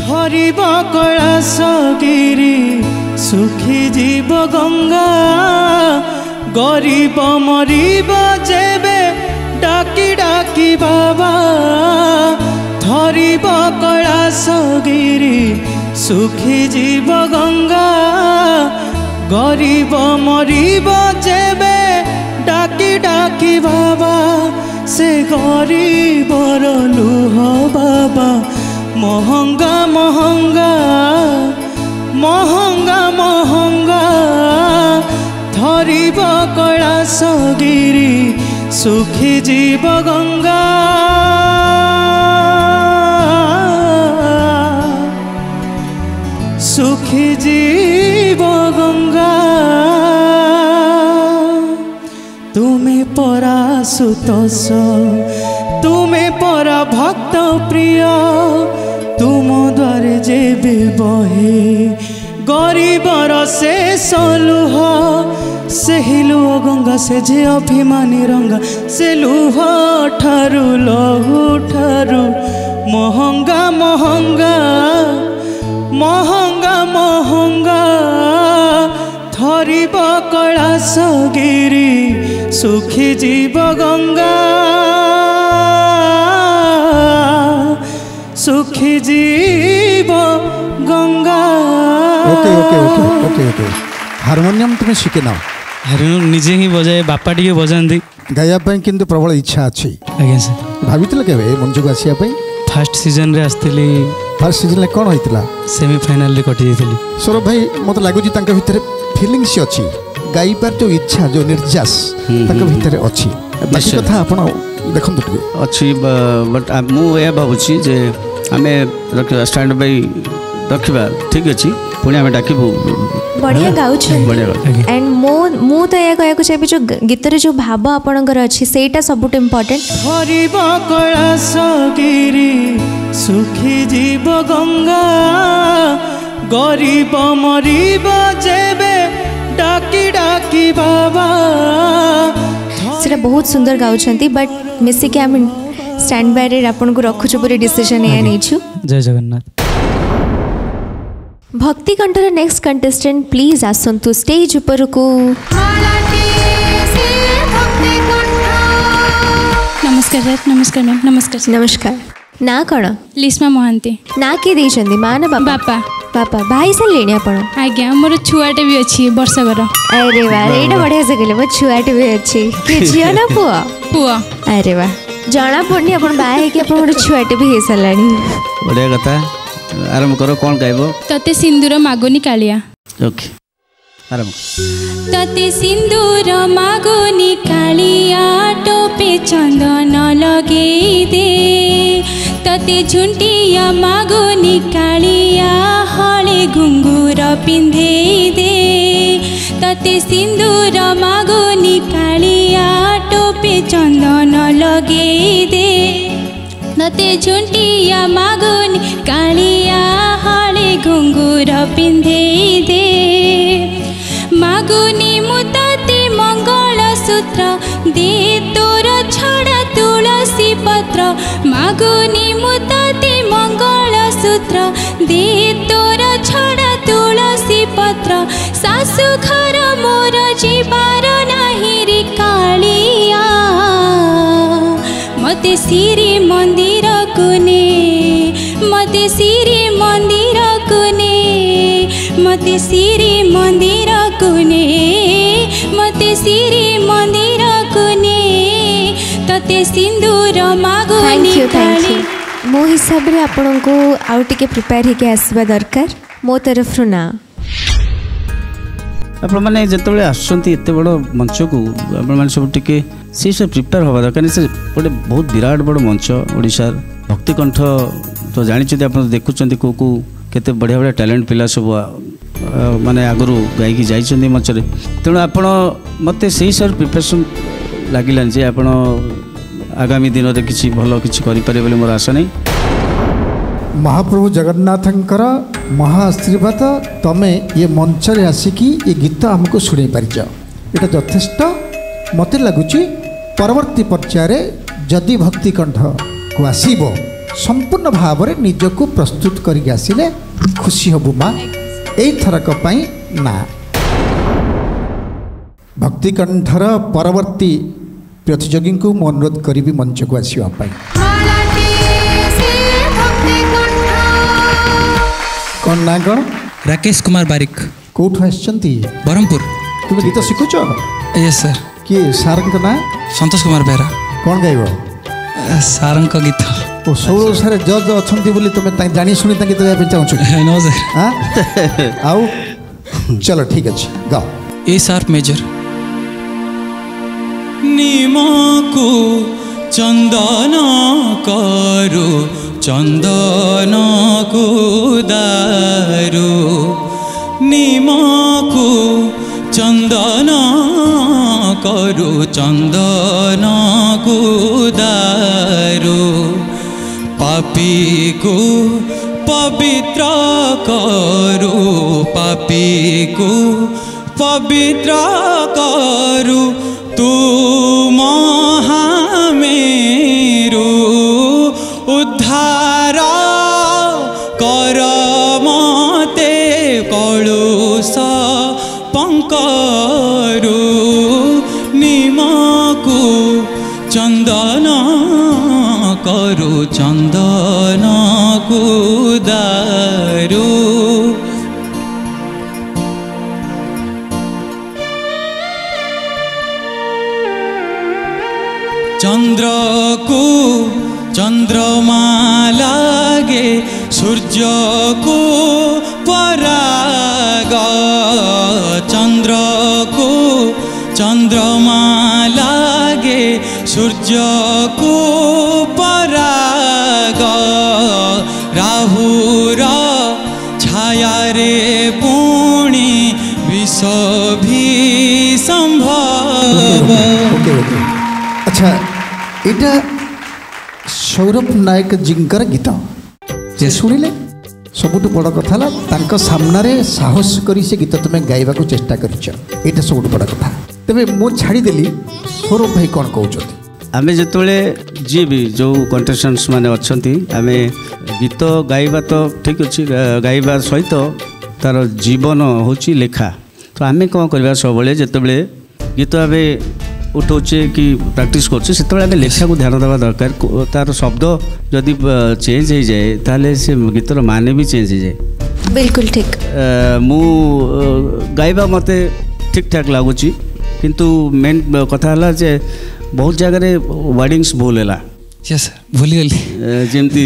ধরিব কলাশ গিরি সুখী জীব গঙ্গা গরিব মরিব সুখী জীব গঙ্গা গরিব মরিব যেবে ডাকি ডাকি বাবা সে গরিবর লুহ বাবা মহঙ্গা মহঙ্গা মহঙ্গা মহঙ্গা ধরিব কলা সগিরি সুখী জীব গঙ্গা ଆଶୁତୋଷ ତୁମେ ପରା ଭକ୍ତ ପ୍ରିୟ ତୁମ ଦ୍ୱାରେ ଯେବେ ବହେ ଗରିବର ଶେଷ ଲୁହ ସେହି ଲୁହ ଗଙ୍ଗା ସେ ଯେ ଅଭିମାନୀ ରଙ୍ଗା ସେ ଲୁହ ଠାରୁ ଲହୁ ଠାରୁ ମହଙ୍ଗା ମହଙ୍ଗା ମହଙ୍ଗା ମହଙ୍ଗା ধরিব কৈলাসগিরি সুখি জীব গঙ্গা সুখি জীব গঙ্গা হারমোনিয়াম তুমি শিখে নাও হারমোনিয়াম নিজে হি বজায় বাপা টিকে বজান্তি গাইয়া পাই কিন্তু প্রবল ইচ্ছা আছে আজ্ঞা স্যার ভাবিছিল কেবে মঞ্চক আসিয়া পাই ফার্স্ট সিজন রে আসছিলি ফার্স্ট সিজন রে কোন হইতিলা সেমি ফাইনাল রে কটি যাইতিলি সৌরভ ভাই মতে লাগুছি তাঙ্কা ভিতরে ଫିଲିଙ୍ଗସ୍ ଅଛି ଗାଇବାର ଯେଉଁ ଇଚ୍ଛା ଯେଉଁ ନିର୍ଯାସ ତାଙ୍କ ଭିତରେ ଅଛି ବାକି କଥା ଆପଣ ଦେଖନ୍ତୁ ଟିକେ ଅଛି ବଟ୍ ମୁଁ ଏହା ଭାବୁଛି ଯେ ଆମେ ରଖିବା ଷ୍ଟାଣ୍ଡ ବାଇ ରଖିବା ଠିକ୍ ଅଛି ପୁଣି ଆମେ ଡାକିବୁ ବଢ଼ିଆ ଗାଉଛନ୍ତି ଆଣ୍ଡ ମୁଁ ମୁଁ ତ ଏହା କହିବାକୁ ଚାହିଁବି ଯେଉଁ ଗୀତରେ ଯେଉଁ ଭାବ ଆପଣଙ୍କର ଅଛି ସେଇଟା ସବୁଠୁ ଇମ୍ପୋର୍ଟାଣ୍ଟ ହରିବ କୈଳାସଗିରି ସୁଖୀ ଜୀବ ଗଙ୍ଗା ଗରିବ ମରିବ ଯେବେ बहुत सुंदर गाँव बट मिसिक स्टैंड बाय रे आपन को रखु छु पूरी डिसीजन ए नै छु जय जगन्नाथ भक्ति कंठ रे नेक्स्ट कंटेस्टेंट प्लीज आसंतु स्टेज ऊपर को नमस्कार नमस्कार नमस्कार नमस्कार ନା କ'ଣ ଲିସ୍ମା ମହାନ୍ତି ନା କିଏ ଦେଇଛନ୍ତି ମା ନା ବାପା ବାପା ବାହା ହେଇସାରିଲେଣି ଆପଣ ଆଜ୍ଞା ମୋର ଛୁଆଟେ ବି ଅଛି ବର୍ଷକର ଆରେ ବା ଏଇଟା ବଢ଼ିଆ ସେ କହିଲେ ମୋ ଛୁଆଟେ ବି ଅଛି କିଏ ଝିଅ ନା ପୁଅ ପୁଅ ଆରେ ବା ଜଣା ପଡ଼ୁନି ଆପଣ ବାହା ହେଇକି ଆପଣ ଗୋଟେ ଛୁଆଟେ ବି ହେଇସାରିଲାଣି ବଢ଼ିଆ କଥା ଆରମ୍ଭ କର କ'ଣ ଗାଇବ ତତେ ସିନ୍ଦୁର ମାଗୁନି କାଳିଆ ଓକେ ଆରମ୍ଭ ତତେ ସିନ୍ଦୁର ମାଗୁନି କାଳିଆ ଟୋପେ ଚନ୍ଦନ ଲଗେଇ ଦେ तते झुन्टिया मागोनी कालिया हले घुङ्गुर दे तते सिन्दुर मागोनी कालिया टोपे चन्दन दे तते झुन्टिया मागोनी कालिया हले घुङ्गुर पिन्धेदे मागोनी मुतते मङ्गलसूत्र दे तो तुलसी पत्र मागुनी मंगल सूत्र दे तोर छडा तुलसी पत्र सासु घर मोर जीवार नाही रे कालिया मते सिरी मन्दिर कुने मते सिरी मन्दिर कुने मते सिरी मन्दिर कुने मते सिरी मन्दिर ତୋତେ ସିନ୍ଦୁର ମାଗୁନି କାଳି ମୋ ହିସାବରେ ଆପଣଙ୍କୁ ଆଉ ଟିକେ ପ୍ରିପେୟାର ହେଇକି ଆସିବା ଦରକାର ମୋ ତରଫରୁ ନା ଆପଣମାନେ ଯେତେବେଳେ ଆସୁଛନ୍ତି ଏତେ ବଡ଼ ମଞ୍ଚକୁ ଆପଣମାନେ ସବୁ ଟିକେ ସେଇ ସବୁ ପ୍ରିପେୟାର ହେବା ଦରକାର ସେ ଗୋଟେ ବହୁତ ବିରାଟ ବଡ଼ ମଞ୍ଚ ଓଡ଼ିଶାର ଭକ୍ତିକଣ୍ଠ ତ ଜାଣିଛନ୍ତି ଆପଣ ଦେଖୁଛନ୍ତି କେଉଁ କେଉଁ କେତେ ବଢ଼ିଆ ବଢ଼ିଆ ଟ୍ୟାଲେଣ୍ଟ ପିଲା ସବୁ ମାନେ ଆଗରୁ ଗାଇକି ଯାଇଛନ୍ତି ମଞ୍ଚରେ ତେଣୁ ଆପଣ ମୋତେ ସେଇ ସାର୍ ପ୍ରିପାରେସନ୍ ଲାଗିଲାନି ଯେ ଆପଣ ଆଗାମୀ ଦିନରେ କିଛି ଭଲ କିଛି କରିପାରିବେ ବୋଲି ମୋର ଆଶା ନାହିଁ ମହାପ୍ରଭୁ ଜଗନ୍ନାଥଙ୍କର ମହା ଆଶୀର୍ବାଦ ତମେ ଏ ମଞ୍ଚରେ ଆସିକି ଏ ଗୀତ ଆମକୁ ଶୁଣେଇ ପାରିଛ ଏଇଟା ଯଥେଷ୍ଟ ମୋତେ ଲାଗୁଛି ପରବର୍ତ୍ତୀ ପର୍ଯ୍ୟାୟରେ ଯଦି ଭକ୍ତି କଣ୍ଠକୁ ଆସିବ ସମ୍ପୂର୍ଣ୍ଣ ଭାବରେ ନିଜକୁ ପ୍ରସ୍ତୁତ କରିକି ଆସିଲେ ଖୁସି ହେବୁ ମା ଏଇଥରକ ପାଇଁ ନା ଭକ୍ତିକଣ୍ଠର ପରବର୍ତ୍ତୀ प्रतिजोगी को अनुरोध करी मंच को आसवापी कौन ना कौन राकेश कुमार बारिक कौठ आरमपुर तुम गीत शिखुच ये सर किए सार ना सतोष कुमार बेहरा कौन गाइब सार गीत सौ सारे जज अच्छी तुम्हें जाशुण गीत गाइप चाहू नमस्कार आओ चलो ठीक अच्छे गाओ ए सार मेजर निमाको चंदन करो चंदन को दारो निमाको चंदन करो चंदन को दारो पापी को पवित्र करो पापी को पवित्र ଜିଙ୍କର ଗୀତ ଯେ ଶୁଣିଲେ ସବୁଠୁ ବଡ଼ କଥା ହେଲା ତାଙ୍କ ସାମ୍ନାରେ ସାହସ କରି ସେ ଗୀତ ତୁମେ ଗାଇବାକୁ ଚେଷ୍ଟା କରିଛ ଏଇଟା ସବୁଠୁ ବଡ଼ କଥା ତେବେ ମୁଁ ଛାଡ଼ିଦେଲି ସ୍ୱରୂପ ଭାଇ କ'ଣ କହୁଛନ୍ତି ଆମେ ଯେତେବେଳେ ଯିଏ ବି ଯେଉଁ କଣ୍ଟେଷ୍ଟାଣ୍ଟସ୍ ମାନେ ଅଛନ୍ତି ଆମେ ଗୀତ ଗାଇବା ତ ଠିକ୍ ଅଛି ଗାଇବା ସହିତ ତା'ର ଜୀବନ ହେଉଛି ଲେଖା ତ ଆମେ କ'ଣ କରିବା ସବୁବେଳେ ଯେତେବେଳେ ଗୀତ ଆମେ ଉଠାଉଛେ କି ପ୍ରାକ୍ଟିସ୍ କରୁଛେ ସେତେବେଳେ ଆମେ ଲେଖାକୁ ଧ୍ୟାନ ଦେବା ଦରକାର ତା'ର ଶବ୍ଦ ଯଦି ଚେଞ୍ଜ ହେଇଯାଏ ତାହେଲେ ସେ ଗୀତର ମାନେ ବି ଚେଞ୍ଜ ହେଇଯାଏ ବିଲକୁଲ ଠିକ୍ ମୁଁ ଗାଇବା ମୋତେ ଠିକ୍ ଠାକ୍ ଲାଗୁଛି କିନ୍ତୁ ମେନ୍ କଥା ହେଲା ଯେ ବହୁତ ଜାଗାରେ ୱାର୍ଡ଼ିଂସ୍ ଭୁଲ ହେଲା ଭୁଲିଗଲି ଯେମିତି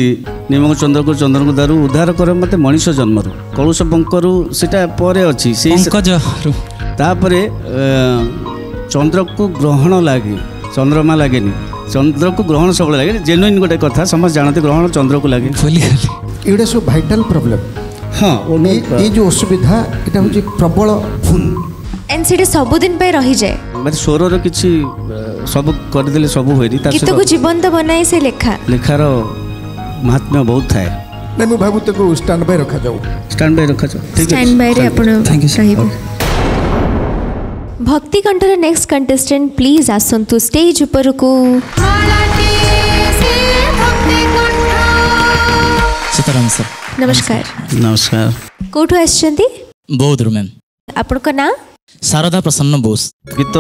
ନିମକ ଚନ୍ଦ୍ରକୁ ଚନ୍ଦ୍ରଙ୍କୁ ଦାରୁ ଉଦ୍ଧାର କର ମୋତେ ମଣିଷ ଜନ୍ମରୁ କଳୁଷ ପଙ୍କରୁ ସେଇଟା ପରେ ଅଛି ସେଇ ତାପରେ ଚନ୍ଦ୍ରକୁ ଗ୍ରହଣ ଲାଗେ ଚନ୍ଦ୍ରମା ଲାଗେନି ଚନ୍ଦ୍ରକୁ ଗ୍ରହଣ ସବୁବେଳେ ଲାଗେ ଜେନୁଇନ୍ ଗୋଟେ କଥା ସମସ୍ତେ ଜାଣନ୍ତି ଗ୍ରହଣ ଚନ୍ଦ୍ରକୁ ଲାଗେ ଏଗୁଡ଼ା ସବୁ ଭାଇଟାଲ୍ ପ୍ରୋବ୍ଲେମ୍ ହଁ ଏଇ ଯେଉଁ ଅସୁବିଧା ଏଇଟା ହେଉଛି ପ୍ରବଳ ଭୁଲ ଏଣ୍ଡ ସେଠି ସବୁଦିନ ପାଇଁ ରହିଯାଏ ମାନେ ସ୍ୱରର କିଛି ସବୁ କରିଦେଲେ ସବୁ ହୁଏନି ଗୀତକୁ ଜୀବନ୍ତ ବନାଏ ସେ ଲେଖା ଲେଖାର ମହାତ୍ମ୍ୟ ବହୁତ ଥାଏ ନାଇଁ ମୁଁ ଭାବୁ ତାକୁ ଷ୍ଟାଣ୍ଡ ବାଇ ରଖାଯାଉ ଷ୍ଟାଣ୍ଡ ବାଇ ରଖାଯାଉ ଷ୍ଟାଣ୍ଡ ବାଇରେ ଆପଣ ରହିବେ भक्ति कंठर नेक्स्ट कंटेस्टेंट प्लीज आसतु स्टेज उपरकू सीताराम सर नमस्कार नमस्कार कोठो आसचंती बौद्धर मैम आपनक ना शारदा प्रसन्न बोस गीत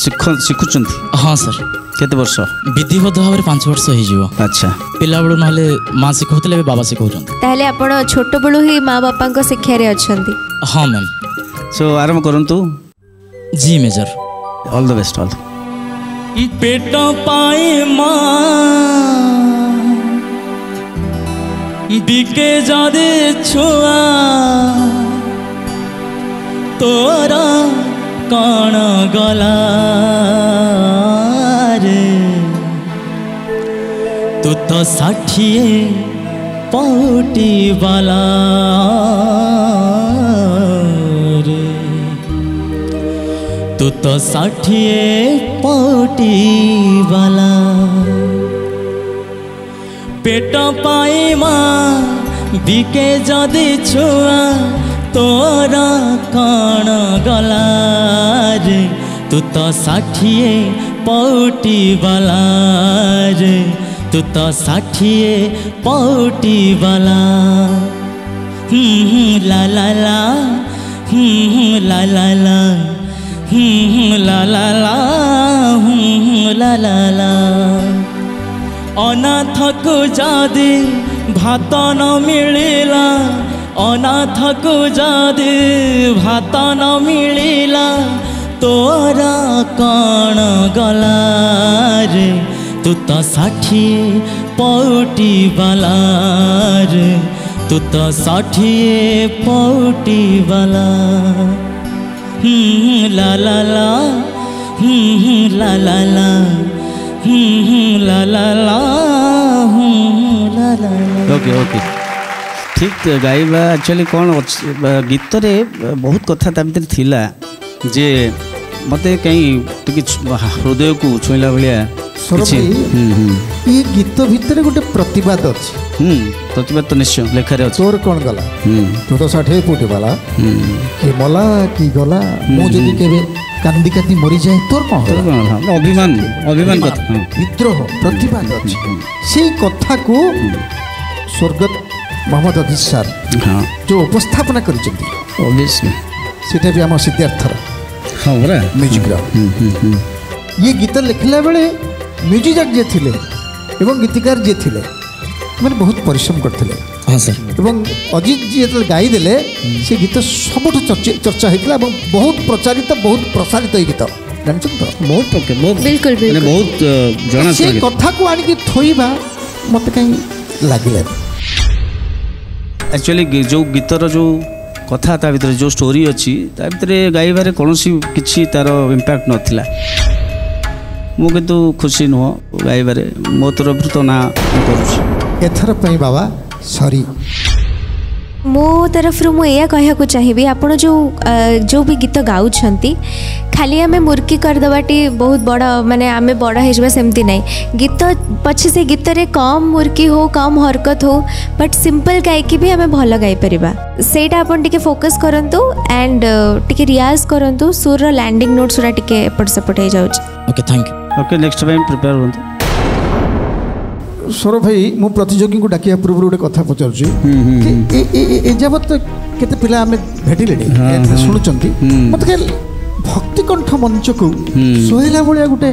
शिख शिखुचंती हां सर केते वर्ष विधिवत भाबरे 5 वर्ष होई जीव अच्छा पिला बळु नहले मां सिखौतले बे बाबा सिखौचंती ताहले आपण छोट बळु ही मां बापांक शिक्षा रे अछंती हां मैम सो आरंभ करंतु G major all the best all পেট পাই মা দিকে যাদের ছোয়া তোরা কণ গলা রে তু তো ষাঠিয়ে পাউটিবালা ତ ଷାଠିଏ ପଟିବାଲା ପେଟ ପାଇଁ ମା ବିକେ ଯଦି ଛୁଆ ତୋର କ'ଣ ଗଲାରେ ତୁ ତ ଷାଠିଏ ପଟିବାଲାରେ ତୁ ତ ଷାଠିଏ ପଟିବାଲା ହୁଁ ହୁଁ ଲା ଲା ଲା ହୁଁ ହୁଁ ଲା ଲା ଲା हूँ ला ला ला हूँ ला ला ला অনাথকু যদি ভাত ন মিলিলা অনাথকু যদি ভাত ন মিলিলা তোর কণ গলারে তু তো ষাঠিয়ে পৌটি বালারে তু তো ষাঠিয়ে পৌটি বালা হুম লা লা লা হুম হুম লা লা লা হুম হুম লা লা লা হুম লা লা ওকে ওকে ঠিক গাইবা ଆକ୍ଚୁଆଲି କ'ଣ ଗୀତରେ ବହୁତ କଥା ତା ଭିତରେ ଥିଲା ଯେ ମୋତେ କାହିଁ ଟିକେ ହୃଦୟକୁ ଛୁଇଁଲା ଭଳିଆ କିଛି ଏ ଗୀତ ଭିତରେ ଗୋଟେ ପ୍ରତିବାଦ ଅଛି ହୁଁ ପ୍ରତିବାଦ ତ ନିଶ୍ଚୟ ଲେଖାରେ ଅଛି ତୋର କ'ଣ ଗଲା ତୋର ଷାଠିଏ ଫୁଟ ଗଲା କିଏ ମଲା କି ଗଲା ମୁଁ ଯଦି କେବେ କାନ୍ଦି କାନ୍ଦି ମରିଯାଏ ତୋର କ'ଣ ଅଭିମାନ ଅଭିମାନ କଥା ବିଦ୍ରୋହ ପ୍ରତିବାଦ ଅଛି ସେଇ କଥାକୁ ସ୍ୱର୍ଗତ ମହମ୍ମଦ ଅଜିତ ସାର୍ ଯେଉଁ ଉପସ୍ଥାପନା କରିଛନ୍ତି ସେଟା ବି ଆମ ସିଦ୍ଧାର୍ଥର हाँ हो रहा है ମ୍ୟୁଜିକ୍ର ଇଏ ଗୀତ ଲେଖିଲା ବେଳେ ମ୍ୟୁଜିକ୍ ଯିଏ ଥିଲେ ଏବଂ ଗୀତିକାର ଯିଏ ଥିଲେ ସେମାନେ ବହୁତ ପରିଶ୍ରମ କରିଥିଲେ हाँ सर ଏବଂ ଅଜିତ ଯିଏ ଯେତେବେଳେ ଗାଇଦେଲେ ସେ ଗୀତ ସବୁଠୁ ଚର୍ଚ୍ଚି- ଚର୍ଚ୍ଚା ହେଇଥିଲା ଏବଂ ବହୁତ ପ୍ରଚାରିତ ବହୁତ ପ୍ରସାରିତ ଏଇ ଗୀତ ଜାଣିଛନ୍ତି ତ बहुत पक्के बहुत बिल्कुल, बिल्कुल। मैंने बहुत अ, जाना ସେ चाहिए କଥାକୁ ଆଣିକି ଥୋଇବା ମୋତେ କାହିଁ ଲାଗିଲାନି ଆକ୍ଚୁଆଲି ଯେଉଁ ଗୀତର ଯେଉଁ କଥା ତା ଭିତରେ ଯେଉଁ ଷ୍ଟୋରି ଅଛି ତା ଭିତରେ ଗାଇବାରେ କୌଣସି କିଛି ତା'ର ଇମ୍ପାକ୍ଟ ନଥିଲା ମୁଁ କିନ୍ତୁ ଖୁସି ନୁହଁ ଗାଇବାରେ ମୋ ତରଫରୁ ତ ନାଁ କରୁଛି ଏଥର ପାଇଁ ବାବା ସରି मो तरफ मुझे कह चाहिए आप जो जो भी गीत गाँव खाली आम मूर्खी करदेटी बहुत बड़ा मानने आम बड़ होगा सेमती ना गीत पचे से गीत कम मूर्खी हो कम हरकत हो बट सिंपल गायक भी आम भल गई से फोकस करूँ एंड टे रियाज करूँ सुर लैंडिंग नोट्स गुराक सेपट हो जाए थैंक यू नेक्स्ट प्रिपेयर हूँ ସୌରଭ ଭାଇ ମୁଁ ପ୍ରତିଯୋଗୀଙ୍କୁ ଡାକିବା ପୂର୍ବରୁ ଗୋଟେ କଥା ପଚାରୁଛି ଏ ଯାବତ କେତେ ପିଲା ଆମେ ଭେଟିଲେଣି ଶୁଣୁଛନ୍ତି ମୋତେ କାହିଁ ଭକ୍ତିକଣ୍ଠ ମଞ୍ଚକୁ ଶୋହେଲା ଭଳିଆ ଗୋଟେ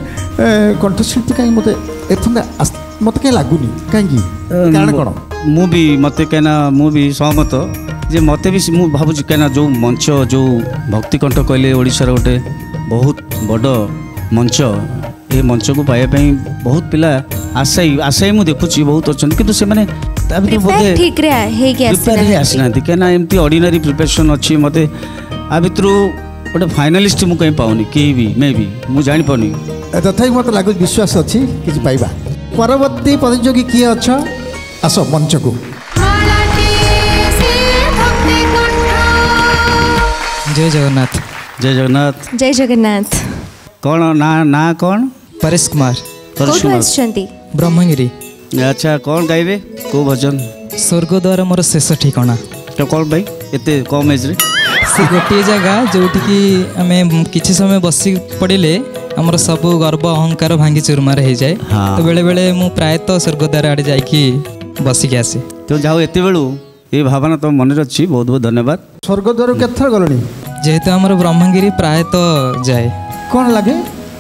କଣ୍ଠଶିଳ୍ପୀ କାହିଁକି ମୋତେ ଏଥଣ୍ଡା ମୋତେ କାହିଁ ଲାଗୁନି କାହିଁକି କାରଣ କ'ଣ ମୁଁ ବି ମୋତେ କାହିଁକିନା ମୁଁ ବି ସହମତ ଯେ ମୋତେ ବି ମୁଁ ଭାବୁଛି କାହିଁକିନା ଯେଉଁ ମଞ୍ଚ ଯେଉଁ ଭକ୍ତିକଣ୍ଠ କହିଲେ ଓଡ଼ିଶାର ଗୋଟେ ବହୁତ ବଡ଼ ମଞ୍ଚ ଏ ମଞ୍ଚକୁ ପାଇବା ପାଇଁ ବହୁତ ପିଲା ଆଶାୟୀ ଆଶାୟୀ ମୁଁ ଦେଖୁଛି ବହୁତ ଅଛନ୍ତି କିନ୍ତୁ ସେମାନେ ତା ଭିତରେ ବୋଧେ ପ୍ରିପେୟାର ହେଇ ଆସିନାହାନ୍ତି କାହିଁକିନା ଏମିତି ଅର୍ଡ଼ିନାରୀ ପ୍ରିପାରେସନ୍ ଅଛି ମୋତେ ଆ ଭିତରୁ ଗୋଟେ ଫାଇନାଲିଷ୍ଟ ମୁଁ କାହିଁ ପାଉନି କେହି ବି ମେ ବି ମୁଁ ଜାଣିପାରୁନି ତଥାପି ମୋତେ ଲାଗୁଛି ବିଶ୍ୱାସ ଅଛି କିଛି ପାଇବା ପରବର୍ତ୍ତୀ ପ୍ରତିଯୋଗୀ କିଏ ଅଛ ଆସ ମଞ୍ଚକୁ ଜୟ ଜଗନ୍ନାଥ ଜୟ ଜଗନ୍ନାଥ ଜୟ ଜଗନ୍ନାଥ କ'ଣ ନା ନା କ'ଣ परेश कुमार ଆସିଛନ୍ତି ବ୍ରହ୍ମଗିରି ଆଚ୍ଛା କ'ଣ ଗାଇବେ କେଉଁ ଭଜନ ସ୍ୱର୍ଗଦ୍ୱାର ମୋର ଶେଷ ଠିକଣା ଏଟା କ'ଣ ପାଇଁ ଏତେ କମ୍ ଏଜ୍ରେ ସେ ଗୋଟିଏ ଜାଗା ଯେଉଁଠିକି ଆମେ କିଛି ସମୟ ବସି ପଡ଼ିଲେ ଆମର ସବୁ ଗର୍ବ ଅହଙ୍କାର ଭାଙ୍ଗି ଚୁରମାର ହେଇଯାଏ ତ ବେଳେବେଳେ ମୁଁ ପ୍ରାୟତଃ ସ୍ୱର୍ଗଦ୍ୱାର ଆଡ଼େ ଯାଇକି ବସିକି ଆସେ ତ ଯାଉ ଏତେବେଳୁ ଏ ଭାବନା ତମ ମନରେ ଅଛି ବହୁତ ବହୁତ ଧନ୍ୟବାଦ ସ୍ୱର୍ଗଦ୍ୱାର କେତେଥର ଗଲଣି ଯେହେତୁ ଆମର ବ୍ରହ୍ମଗିରି ପ୍ରାୟତଃ ଯାଏ କ'ଣ ଲାଗେ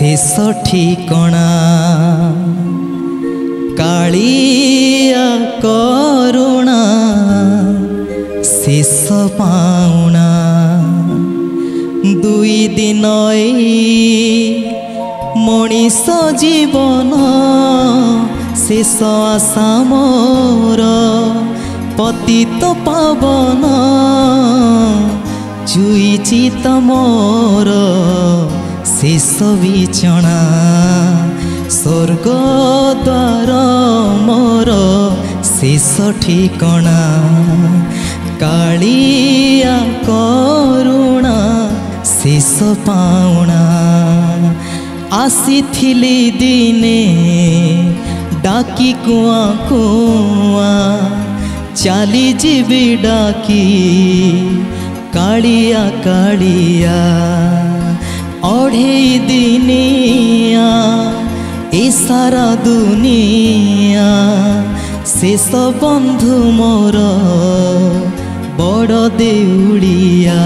ଶେଷ ଠିକଣା କାଳିଆ କରୁଣା ଶେଷ ପାଉଣା ଦୁଇ ଦିନ ମଣିଷ ଜୀବନ ଶେଷ ଆଶା ମୋର ପତିତ ପାବନ ଚୁଇଛି ମୋର শেষ বিছনা স্বর্গ দ্বার মোর শেষ ঠিকনা কালিয়া করুণা শেষ পাওনা আসিছিলি দিনে ডাকি কুয়া কুয়া চালি যাবি ডাকি কালিয়া কালিয়া অঢ়েই দিনিয়া এ সারা দুনিয়া শেষ বন্ধু মোর বড় দেউড়িয়া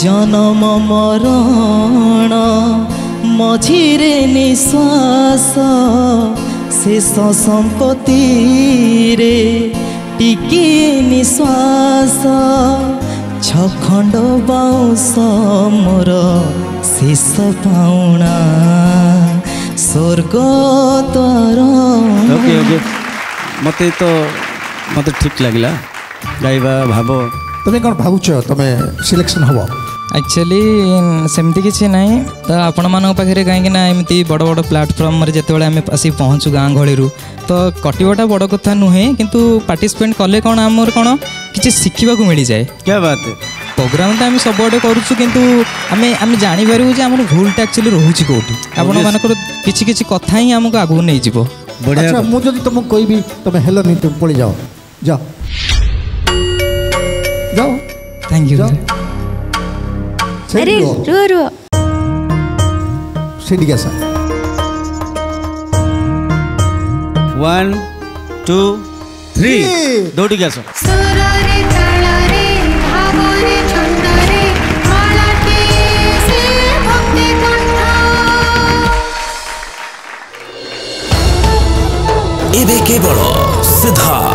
জনম মরণ মঝিরে নিশ্বাস শেষ সম্পত্তি রে টিকি নিশ্বাস ছখণ্ড বাউঁশ মোর শেষ পাওনা স্বর্গ তোর ওকে ওকে মতে তো মতে ঠিক লাগিলা গাইবা ভাব তুমি কোন ভাবুছ তুমি সিলেকশন হব ଆକ୍ଚୁଆଲି ସେମିତି କିଛି ନାହିଁ ତ ଆପଣମାନଙ୍କ ପାଖରେ କାହିଁକି ନା ଏମିତି ବଡ଼ ବଡ଼ ପ୍ଲାଟଫର୍ମରେ ଯେତେବେଳେ ଆମେ ଆସି ପହଞ୍ଚୁ ଗାଁ ଗହଳିରୁ ତ କଟିବଟା ବଡ଼ କଥା ନୁହେଁ କିନ୍ତୁ ପାର୍ଟିସିପେଟ୍ କଲେ କ'ଣ ଆମର କ'ଣ କିଛି ଶିଖିବାକୁ ମିଳିଯାଏ ପ୍ରୋଗ୍ରାମ ତ ଆମେ ସବୁଆଡ଼େ କରୁଛୁ କିନ୍ତୁ ଆମେ ଆମେ ଜାଣିପାରିବୁ ଯେ ଆମର ଭୁଲଟା ଆକ୍ଚୁଆଲି ରହୁଛି କେଉଁଠି ଆପଣମାନଙ୍କର କିଛି କିଛି କଥା ହିଁ ଆମକୁ ଆଗକୁ ନେଇଯିବ ବଢ଼ିଆ ମୁଁ ଯଦି ତୁମକୁ କହିବି ତୁମେ ହେଲନି ତୁମେ ପଳେଇ ଯାଅ ଯାଅ ଯାଅ ଥ୍ୟାଙ୍କ ୟୁ ରୁହ ରୁହ ସେଠିକି ଆସ ୱାନ୍ ଟୁ ଥ୍ରୀ ଦୌଡ଼ିକି ଆସ केवल के बड़ो